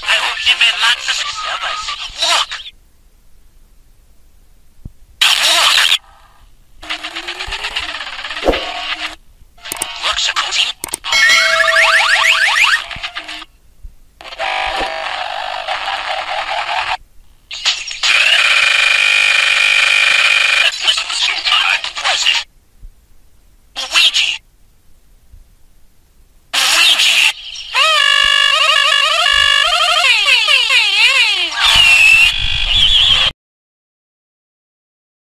I hope you made lots of service.